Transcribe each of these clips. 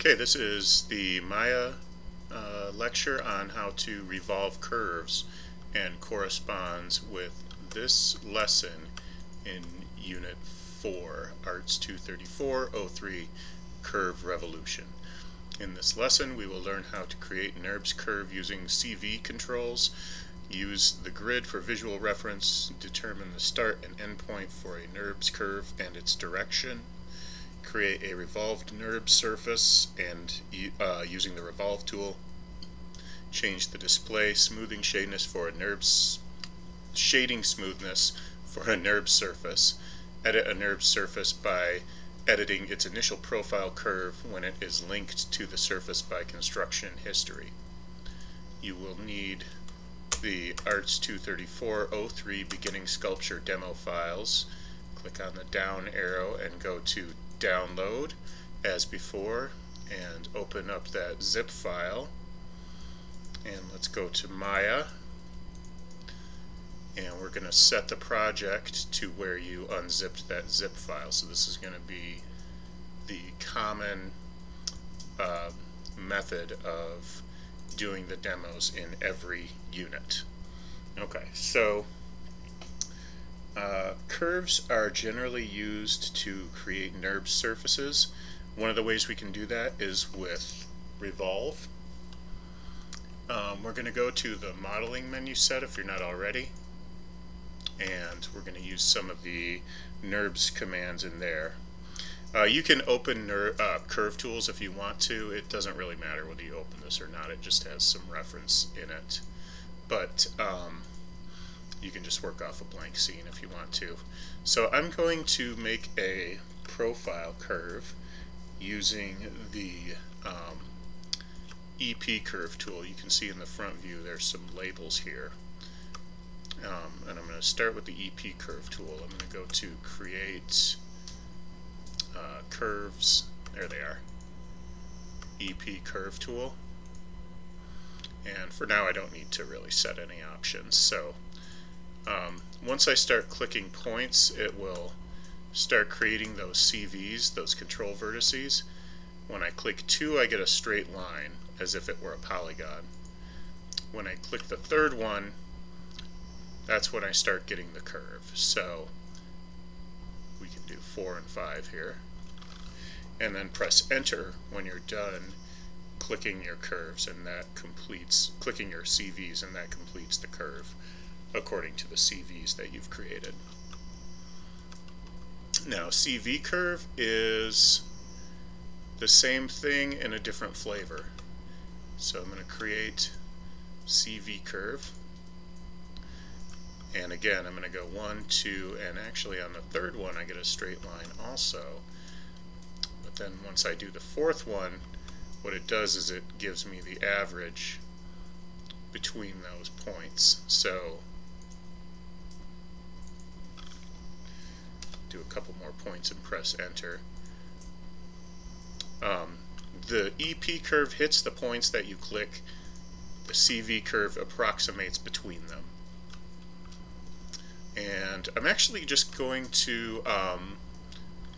Okay, this is the Maya uh, lecture on how to revolve curves and corresponds with this lesson in Unit 4, Arts 234-03, Curve Revolution. In this lesson we will learn how to create NURBS curve using CV controls, use the grid for visual reference, determine the start and end point for a NURBS curve and its direction, create a revolved NURB surface and uh, using the revolve tool change the display smoothing shadiness for a NURB shading smoothness for a NURB surface. Edit a NURB surface by editing its initial profile curve when it is linked to the surface by construction history. You will need the Arts 234-03 beginning sculpture demo files click on the down arrow and go to download as before and open up that zip file. And let's go to Maya. And we're going to set the project to where you unzipped that zip file. So this is going to be the common uh, method of doing the demos in every unit. Okay so uh, curves are generally used to create NURB surfaces. One of the ways we can do that is with revolve. Um, we're going to go to the modeling menu set if you're not already and we're going to use some of the NURBS commands in there. Uh, you can open uh, curve tools if you want to. It doesn't really matter whether you open this or not. It just has some reference in it. But um, you can just work off a blank scene if you want to. So I'm going to make a profile curve using the um, EP curve tool. You can see in the front view there's some labels here. Um, and I'm going to start with the EP curve tool. I'm going to go to create uh, curves. There they are. EP curve tool. And for now I don't need to really set any options. So um, once I start clicking points, it will start creating those CVs, those control vertices. When I click 2, I get a straight line, as if it were a polygon. When I click the third one, that's when I start getting the curve. So we can do 4 and 5 here. And then press enter when you're done clicking your curves and that completes, clicking your CVs and that completes the curve according to the CVs that you've created. Now CV curve is the same thing in a different flavor. So I'm going to create CV curve. And again, I'm going to go 1, 2, and actually on the third one I get a straight line also. But then once I do the fourth one, what it does is it gives me the average between those points. So do a couple more points and press enter. Um, the EP curve hits the points that you click. The CV curve approximates between them. And I'm actually just going to um,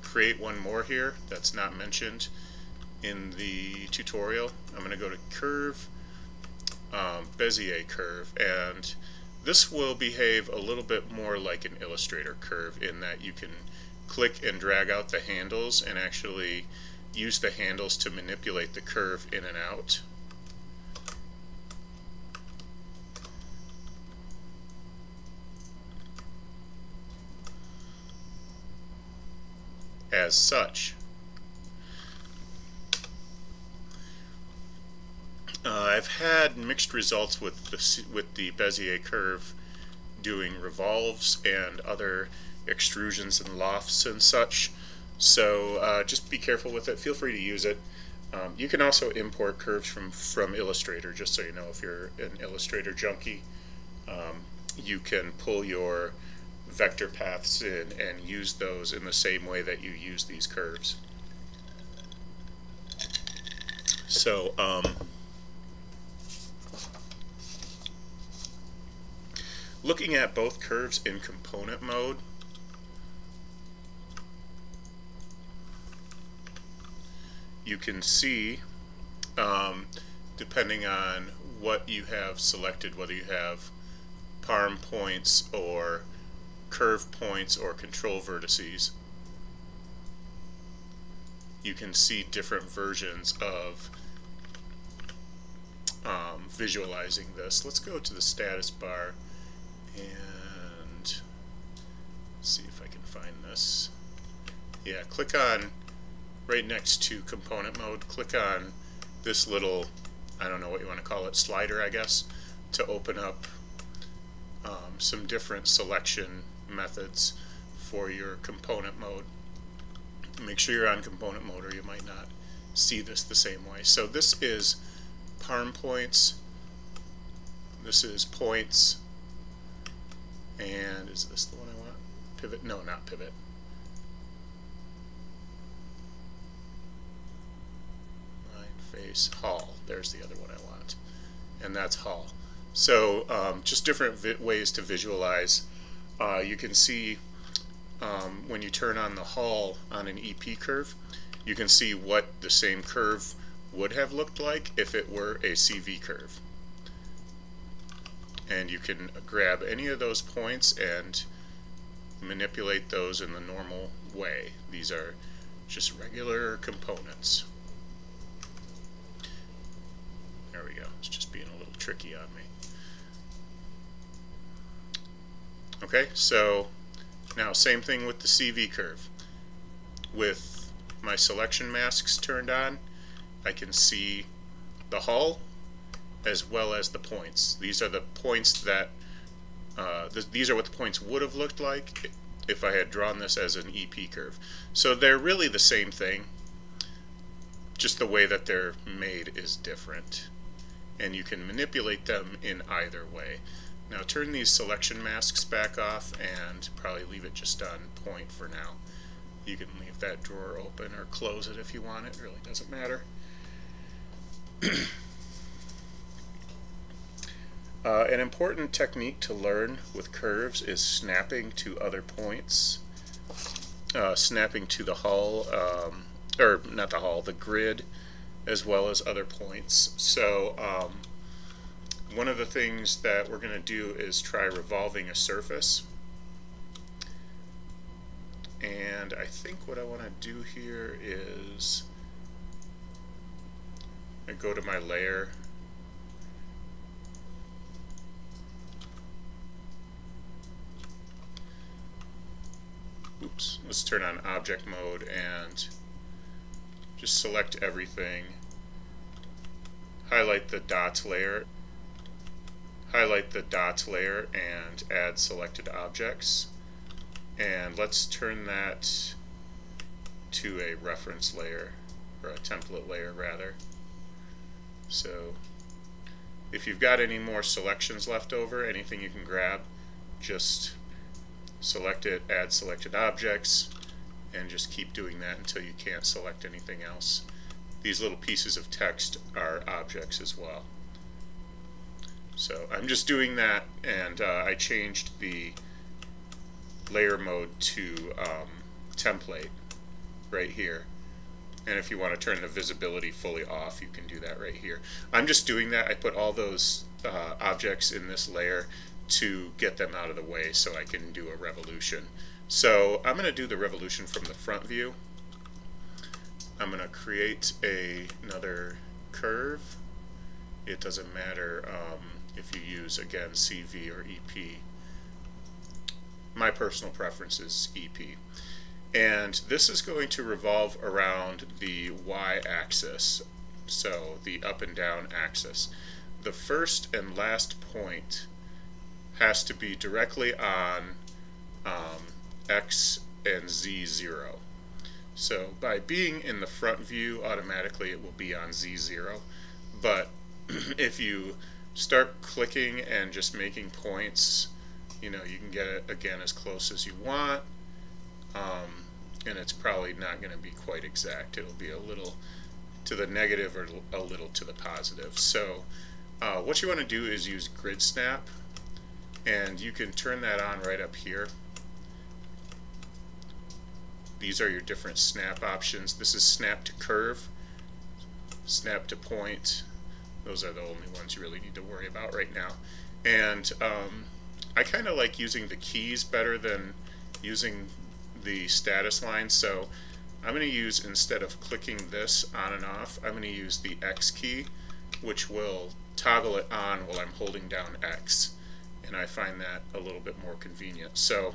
create one more here that's not mentioned in the tutorial. I'm going to go to curve, um, Bezier curve, and this will behave a little bit more like an Illustrator curve in that you can click and drag out the handles and actually use the handles to manipulate the curve in and out. As such. Uh, I've had mixed results with the with the Bezier curve doing revolves and other extrusions and lofts and such. So uh, just be careful with it. Feel free to use it. Um, you can also import curves from from Illustrator. Just so you know, if you're an Illustrator junkie, um, you can pull your vector paths in and use those in the same way that you use these curves. So. Um, Looking at both curves in component mode, you can see, um, depending on what you have selected, whether you have parm points or curve points or control vertices, you can see different versions of um, visualizing this. Let's go to the status bar and see if I can find this. Yeah, click on right next to component mode, click on this little, I don't know what you want to call it, slider I guess, to open up um, some different selection methods for your component mode. Make sure you're on component mode or you might not see this the same way. So this is parm points, this is points, and is this the one I want? Pivot? No, not pivot. Line, face, Hull. There's the other one I want. And that's Hull. So um, just different ways to visualize. Uh, you can see um, when you turn on the Hull on an EP curve, you can see what the same curve would have looked like if it were a CV curve. And you can grab any of those points and manipulate those in the normal way. These are just regular components. There we go. It's just being a little tricky on me. Okay, so now same thing with the CV curve. With my selection masks turned on, I can see the hull as well as the points. These are the points that, uh, th these are what the points would have looked like if I had drawn this as an EP curve. So they're really the same thing, just the way that they're made is different. And you can manipulate them in either way. Now turn these selection masks back off and probably leave it just on point for now. You can leave that drawer open or close it if you want, it really doesn't matter. uh, an important technique to learn with curves is snapping to other points. Uh, snapping to the hull, um, or not the hull, the grid, as well as other points. So um, one of the things that we're going to do is try revolving a surface. And I think what I want to do here is I go to my layer let's turn on object mode and just select everything. Highlight the dots layer. Highlight the dots layer and add selected objects. And let's turn that to a reference layer or a template layer rather. So if you've got any more selections left over, anything you can grab, just select it, add selected objects, and just keep doing that until you can't select anything else. These little pieces of text are objects as well. So I'm just doing that and uh, I changed the layer mode to um, template right here. And if you want to turn the visibility fully off, you can do that right here. I'm just doing that. I put all those uh, objects in this layer to get them out of the way so I can do a revolution. So I'm going to do the revolution from the front view. I'm going to create a, another curve. It doesn't matter um, if you use, again, CV or EP. My personal preference is EP. And this is going to revolve around the y-axis, so the up and down axis. The first and last point has to be directly on um, x and z0. So by being in the front view, automatically it will be on z0. But if you start clicking and just making points, you know, you can get it again as close as you want. Um, and it's probably not going to be quite exact. It'll be a little to the negative or a little to the positive. So uh, what you want to do is use grid snap and you can turn that on right up here. These are your different snap options. This is snap to curve. snap to point. Those are the only ones you really need to worry about right now. And um, I kind of like using the keys better than using the status line. So I'm going to use, instead of clicking this on and off, I'm going to use the X key, which will toggle it on while I'm holding down X. And I find that a little bit more convenient. So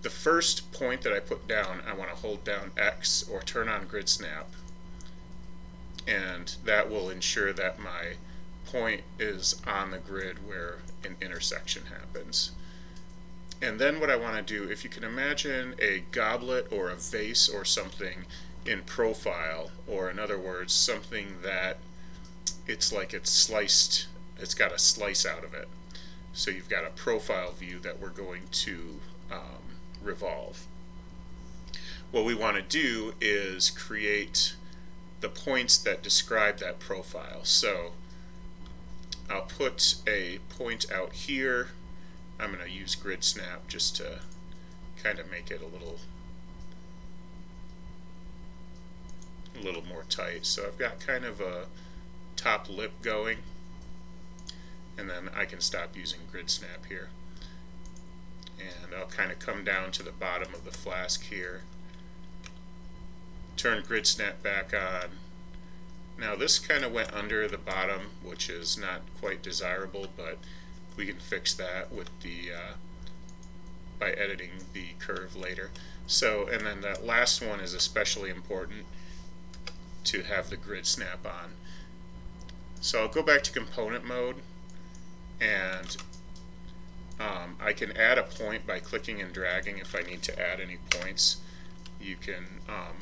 the first point that I put down, I want to hold down X or turn on grid snap. And that will ensure that my point is on the grid where an intersection happens. And then what I want to do, if you can imagine a goblet or a vase or something in profile, or in other words, something that it's like it's sliced, it's got a slice out of it. So you've got a profile view that we're going to um, revolve. What we want to do is create the points that describe that profile. So I'll put a point out here. I'm going to use grid snap just to kind of make it a little a little more tight. So I've got kind of a top lip going and then I can stop using grid snap here. And I'll kind of come down to the bottom of the flask here. Turn grid snap back on. Now this kind of went under the bottom which is not quite desirable but we can fix that with the uh, by editing the curve later. So and then that last one is especially important to have the grid snap on. So I'll go back to component mode and um, I can add a point by clicking and dragging if I need to add any points. You can um,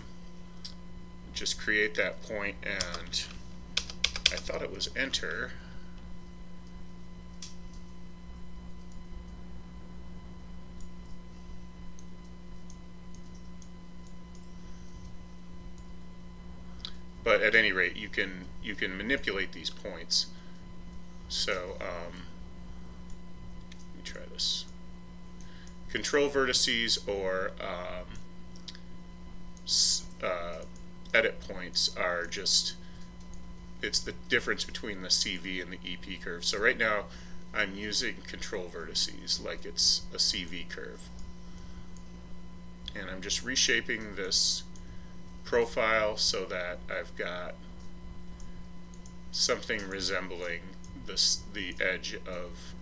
just create that point and I thought it was enter. but at any rate, you can you can manipulate these points. So um, let me try this. Control vertices or um, uh, edit points are just it's the difference between the CV and the EP curve. So right now I'm using control vertices like it's a CV curve. And I'm just reshaping this profile so that I've got something resembling this, the edge of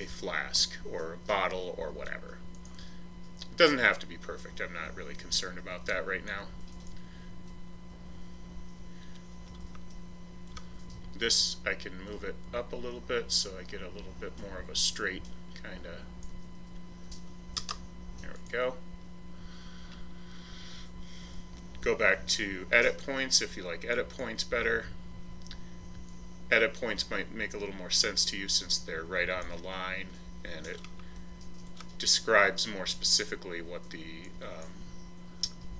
a flask or a bottle or whatever. It doesn't have to be perfect. I'm not really concerned about that right now. This, I can move it up a little bit so I get a little bit more of a straight kind of, there we go go back to edit points if you like edit points better. Edit points might make a little more sense to you since they're right on the line and it describes more specifically what the um,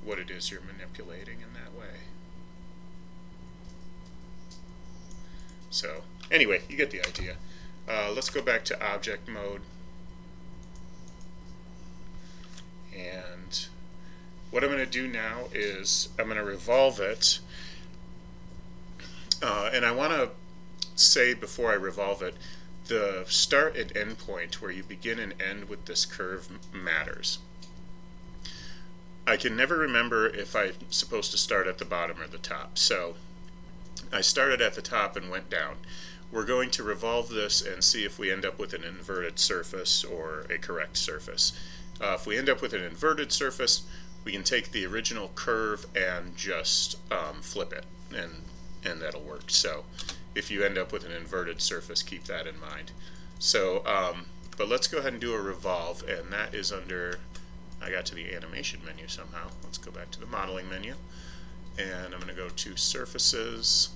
what it is you're manipulating in that way. So anyway, you get the idea. Uh, let's go back to object mode and what I'm going to do now is I'm going to revolve it. Uh, and I want to say before I revolve it, the start and end point where you begin and end with this curve matters. I can never remember if I'm supposed to start at the bottom or the top. So I started at the top and went down. We're going to revolve this and see if we end up with an inverted surface or a correct surface. Uh, if we end up with an inverted surface, we can take the original curve and just um, flip it and and that'll work so if you end up with an inverted surface keep that in mind. So um, but let's go ahead and do a revolve and that is under I got to the animation menu somehow. Let's go back to the modeling menu. And I'm going to go to surfaces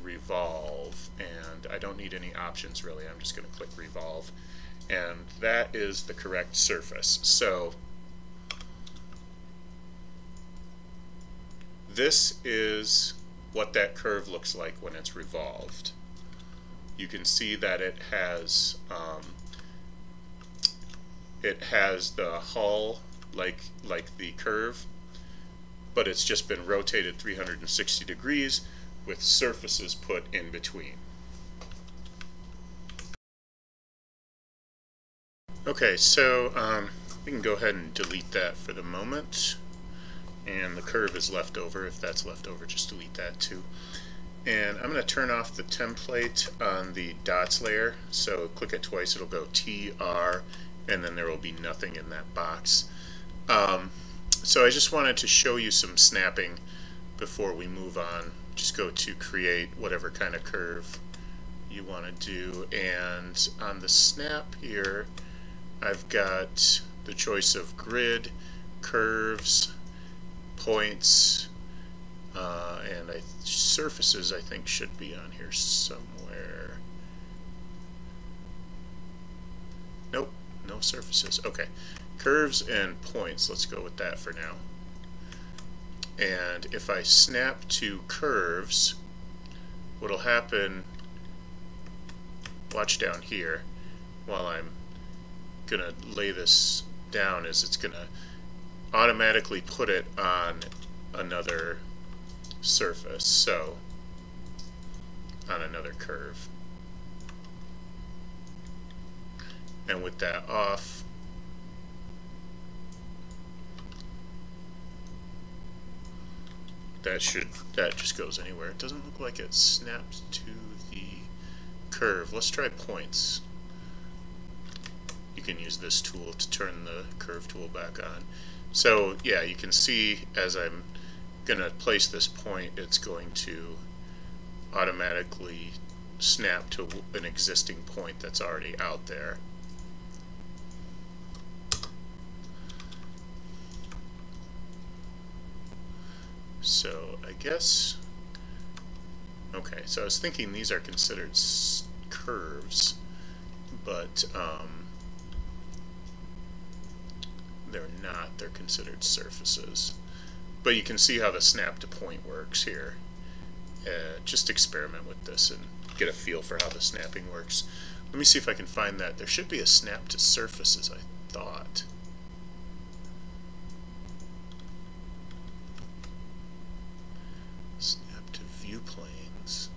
revolve and I don't need any options really. I'm just going to click revolve. And that is the correct surface. So This is what that curve looks like when it's revolved. You can see that it has um, it has the hull like like the curve, but it's just been rotated 360 degrees with surfaces put in between. Okay, so um, we can go ahead and delete that for the moment. And the curve is left over. If that's left over, just delete that too. And I'm going to turn off the template on the dots layer. So click it twice, it'll go TR, and then there will be nothing in that box. Um, so I just wanted to show you some snapping before we move on. Just go to create whatever kind of curve you want to do. And on the snap here, I've got the choice of grid, curves, points, uh, and I, surfaces I think should be on here somewhere. Nope, no surfaces. Okay, curves and points, let's go with that for now. And if I snap to curves, what'll happen, watch down here, while I'm to lay this down is it's to automatically put it on another surface, so on another curve. And with that off, that should that just goes anywhere. It doesn't look like it snapped to the curve. Let's try points You can use this tool to turn the curve tool back on. So yeah, you can see as I'm going to place this point, it's going to automatically snap to an existing point that's already out there. So I guess, okay, so I was thinking these are considered curves, but um, they're not. They're considered surfaces. But you can see how the snap to point works here. Uh, just experiment with this and get a feel for how the snapping works. Let me see if I can find that. There should be a snap to surfaces, I thought. Snap to view planes.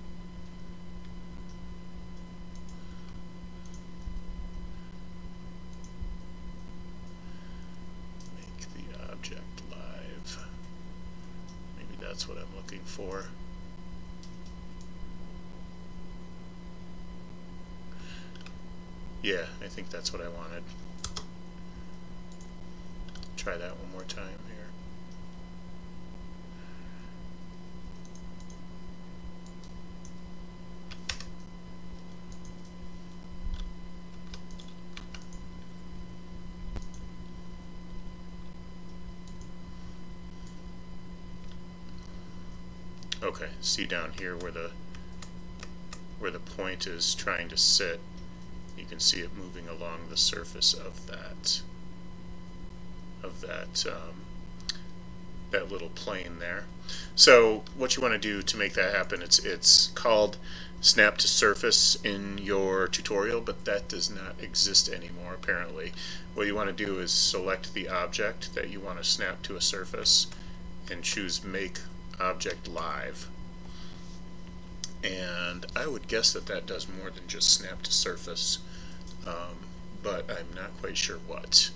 that's what I'm looking for. Yeah, I that's what I wanted. Try that one more time here. Okay, see down here where the where the point is trying to sit, you can see it moving along the surface of that of that um, that little plane there. So what you want to do to make that happen, it's it's called snap to surface in your tutorial, but that does not exist anymore apparently. What you want to do is select the object that you want to snap to a surface and choose make object live. And I would guess that that does more than just snap to surface, um, but I'm not quite sure what.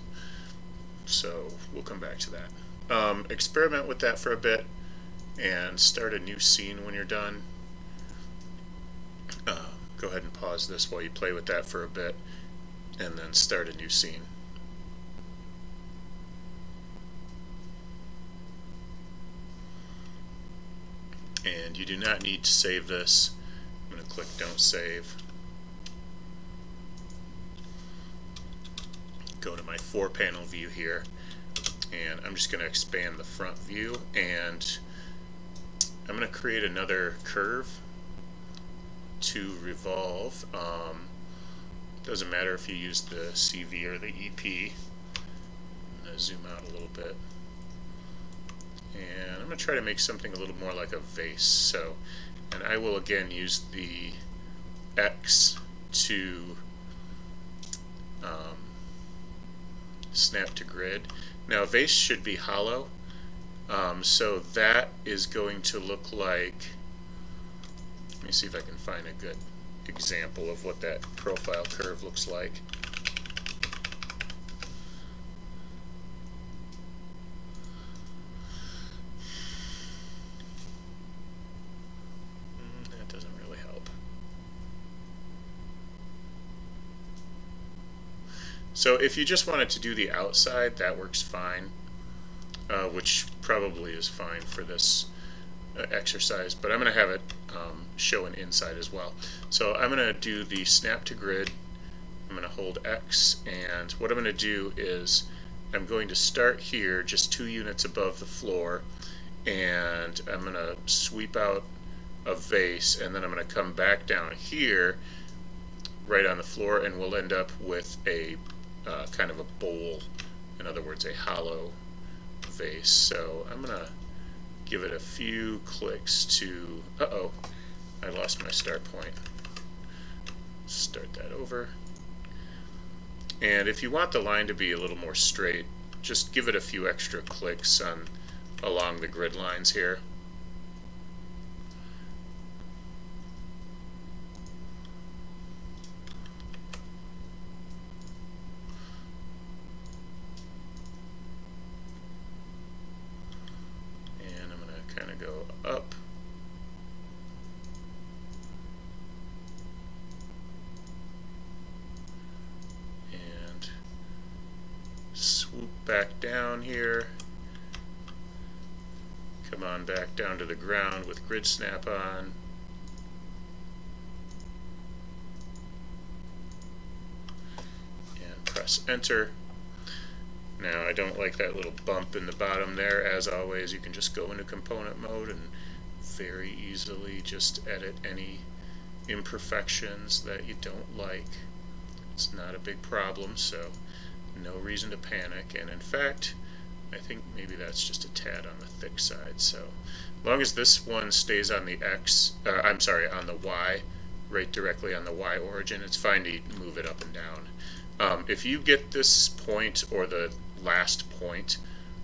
So we'll come back to that. Um, experiment with that for a bit and start a new scene when you're done. Uh, go ahead and pause this while you play with that for a bit and then start a new scene. and you do not need to save this. I'm going to click don't save. Go to my four panel view here and I'm just going to expand the front view and I'm going to create another curve to revolve. Um, doesn't matter if you use the CV or the EP. I'm going to zoom out a little bit. And I'm going to try to make something a little more like a vase. So, and I will again use the X to um, snap to grid. Now vase should be hollow, um, so that is going to look like let me see if I can find a good example of what that profile curve looks like. Mm, that doesn't really help. So if you just wanted to do the outside, that works fine, uh, which probably is fine for this uh, exercise, but I'm going to have it um, show an inside as well. So I'm going to do the snap to grid. I'm going to hold X, and what I'm going to do is I'm going to start here just two units above the floor, and I'm going to sweep out a vase, and then I'm going to come back down here right on the floor, and we'll end up with a uh, kind of a bowl, in other words, a hollow vase. So I'm going to give it a few clicks to, uh-oh, I lost my start point. Start that over. And if you want the line to be a little more straight, just give it a few extra clicks on along the grid lines here. back down here. Come on back down to the ground with snap on. And press enter. Now I don't like that little bump in the bottom there. As always, you can just go into component mode and very easily just edit any imperfections that you don't like. It's not a big problem, so no reason to panic, and in fact, I think maybe that's just a tad on the thick side. So, long as this one stays on the X, uh, I'm sorry, on the Y, right directly on the Y origin, it's fine to move it up and down. Um, if you get this point or the last point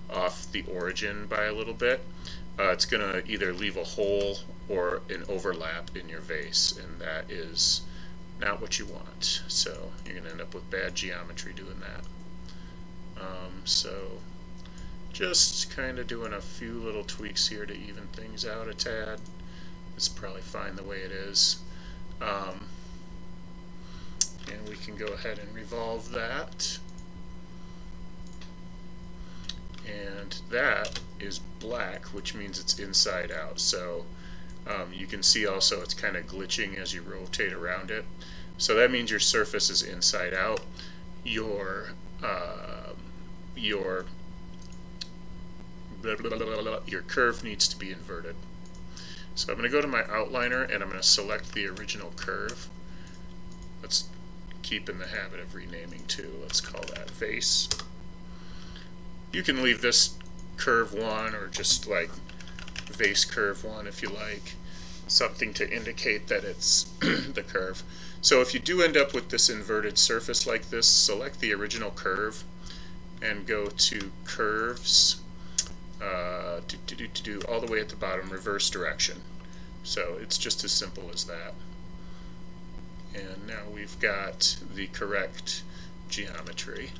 off the origin by a little bit, uh, it's going to either leave a hole or an overlap in your vase, and that is not what you want. So you're going to end up with bad geometry doing that. Um, so just kind of doing a few little tweaks here to even things out a tad. It's probably fine the way it is. Um, and we can go ahead and revolve that. And that is black, which means it's inside out. So um, you can see also it's kind of glitching as you rotate around it. So that means your surface is inside out. Your uh, your blah, blah, blah, your curve needs to be inverted. So I'm going to go to my outliner and I'm going to select the original curve. Let's keep in the habit of renaming too. Let's call that vase. You can leave this curve 1 or just like vase curve 1 if you like. Something to indicate that it's the curve. So if you do end up with this inverted surface like this, select the original curve and go to curves, uh, do, do, do, do, all the way at the bottom, reverse direction. So it's just as simple as that. And now we've got the correct geometry.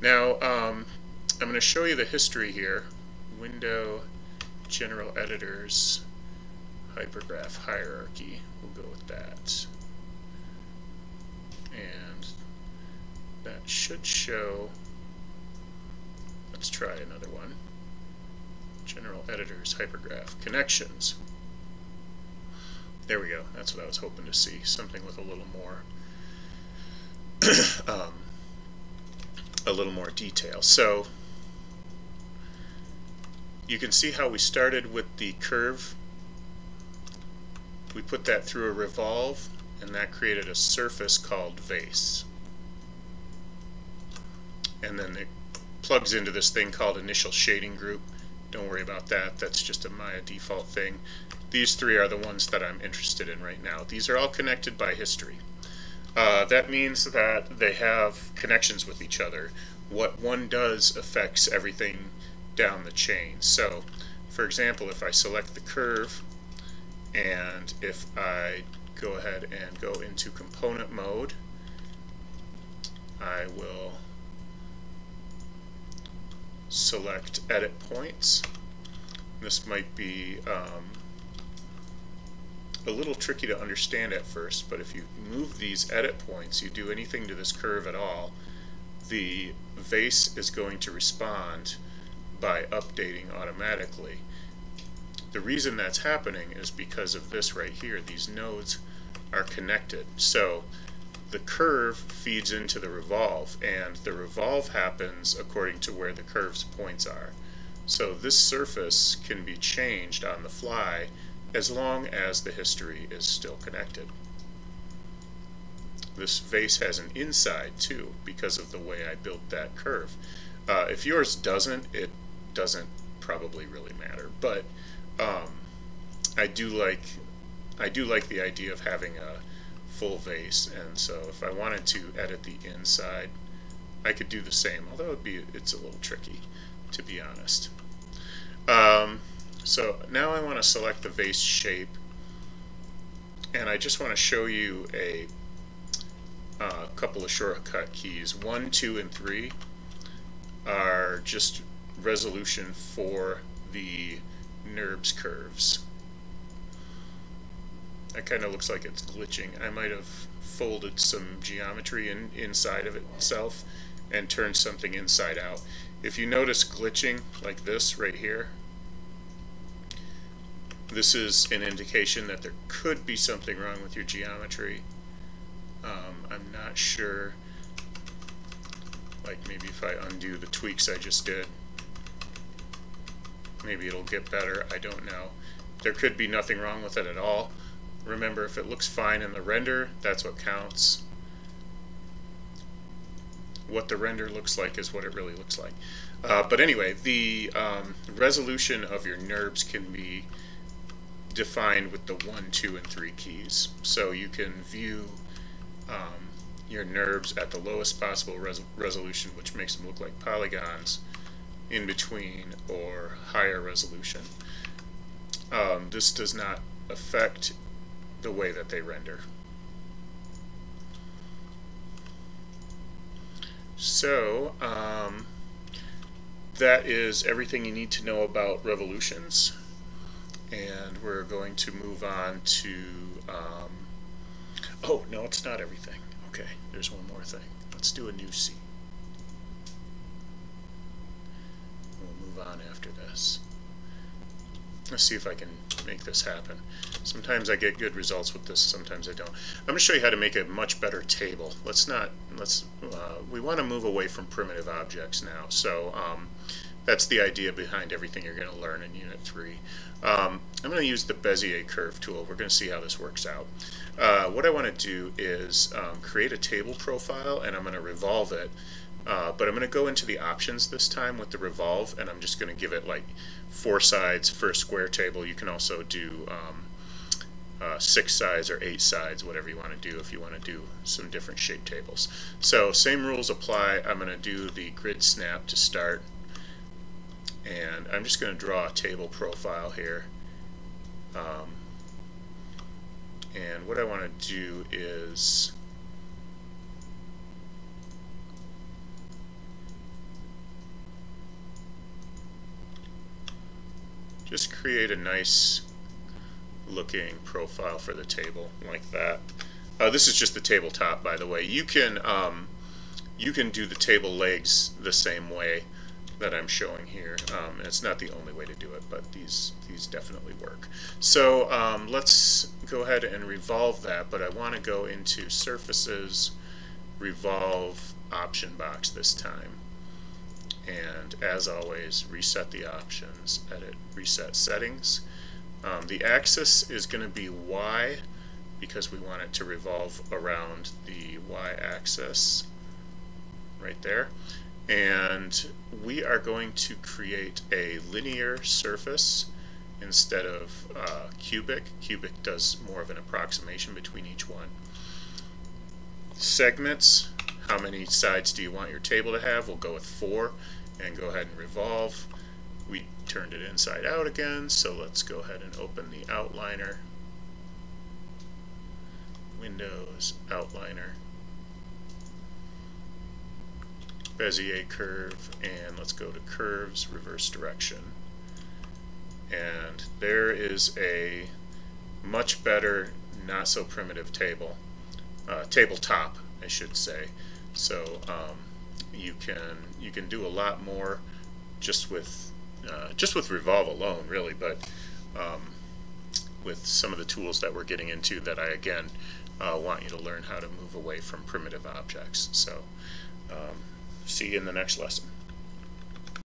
Now um, I'm going to show you the history here. Window, General Editors, Hypergraph Hierarchy. We'll go with that. And that should show Let's try another one. General Editors, Hypergraph, Connections. There we go. That's what I was hoping to see. Something with a little more um, a little more detail. So you can see how we started with the curve. We put that through a revolve and that created a surface called vase. And then it plugs into this thing called initial shading group. Don't worry about that. That's just a Maya default thing. These three are the ones that I'm interested in right now. These are all connected by history. Uh, that means that they have connections with each other. What one does affects everything down the chain. So, for example, if I select the curve And if I go ahead and go into component mode, I will select edit points. This might be um, a little tricky to understand at first, but if you move these edit points, you do anything to this curve at all, the vase is going to respond by updating automatically. The reason that's happening is because of this right here. These nodes are connected. So the curve feeds into the revolve, and the revolve happens according to where the curve's points are. So this surface can be changed on the fly as long as the history is still connected. This vase has an inside too because of the way I built that curve. Uh, if yours doesn't, it doesn't probably really matter. But um, I do like I do like the idea of having a full vase, and so if I wanted to edit the inside, I could do the same. Although it'd be it's a little tricky, to be honest. Um, so now I want to select the vase shape, and I just want to show you a uh, couple of shortcut keys. One, two, and three are just resolution for the NURBS curves. That kind of looks like it's glitching. I might have folded some geometry in, inside of itself and turned something inside out. If you notice glitching like this right here, this is an indication that there could be something wrong with your geometry. Um, I'm not sure, like maybe if I undo the tweaks I just did, maybe it'll get better, I don't know. There could be nothing wrong with it at all. Remember, if it looks fine in the render, that's what counts. What the render looks like is what it really looks like. Uh, but anyway, the um, resolution of your NURBS can be defined with the 1, 2, and 3 keys. So you can view um, your NURBS at the lowest possible res resolution, which makes them look like polygons, in between, or higher resolution. Um, this does not affect the way that they render. So, um, that is everything you need to know about revolutions. And we're going to move on to, um, oh, no, it's not everything. Okay, there's one more thing. Let's do a new scene. We'll move on after this. Let's see if I can make this happen. Sometimes I get good results with this, sometimes I don't. I'm going to show you how to make a much better table. Let's not, let's, uh, we want to move away from primitive objects now. So um, that's the idea behind everything you're going to learn in Unit 3. Um, I'm going to use the Bezier curve tool. We're going to see how this works out. Uh, what I want to do is um, create a table profile and I'm going to revolve it. Uh, but I'm going to go into the options this time with the revolve and I'm just going to give it like four sides for a square table. You can also do um, uh, six sides or eight sides, whatever you want to do if you want to do some different shape tables. So same rules apply. I'm going to do the grid snap to start and I'm just going to draw a table profile here. Um, and what I want to do is just create a nice looking profile for the table like that. Uh, this is just the tabletop by the way. You can um, you can do the table legs the same way that I'm showing here. Um, it's not the only way to do it, but these these definitely work. So um, let's go ahead and revolve that, but I want to go into Surfaces, Revolve Option Box this time. And as always, reset the options, edit, reset settings. Um, the axis is going to be Y because we want it to revolve around the Y axis right there and we are going to create a linear surface instead of uh, cubic. Cubic does more of an approximation between each one. Segments, how many sides do you want your table to have? We'll go with four and go ahead and revolve. We turned it inside out again, so let's go ahead and open the outliner Windows, Outliner, Bezier curve, and let's go to curves, reverse direction. And there is a much better, not so primitive table, uh, tabletop, I should say. So um, you can you can do a lot more just with uh, just with Revolve alone, really. But um, with some of the tools that we're getting into, that I again uh, want you to learn how to move away from primitive objects. So. Um, See you in the next lesson.